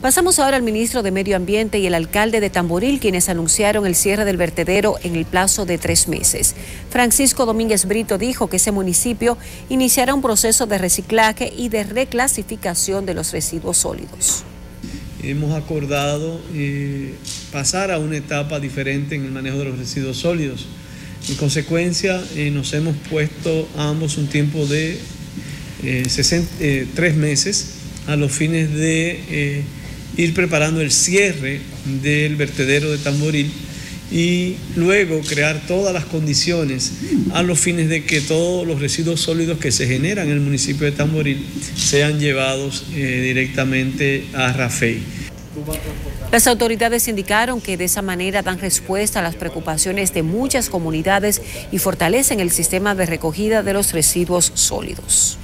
Pasamos ahora al ministro de Medio Ambiente y el alcalde de Tamboril, quienes anunciaron el cierre del vertedero en el plazo de tres meses. Francisco Domínguez Brito dijo que ese municipio iniciará un proceso de reciclaje y de reclasificación de los residuos sólidos. Hemos acordado eh, pasar a una etapa diferente en el manejo de los residuos sólidos. En consecuencia, eh, nos hemos puesto ambos un tiempo de eh, tres meses a los fines de ir preparando el cierre del vertedero de Tamboril y luego crear todas las condiciones a los fines de que todos los residuos sólidos que se generan en el municipio de Tamboril sean llevados eh, directamente a Rafey. Las autoridades indicaron que de esa manera dan respuesta a las preocupaciones de muchas comunidades y fortalecen el sistema de recogida de los residuos sólidos.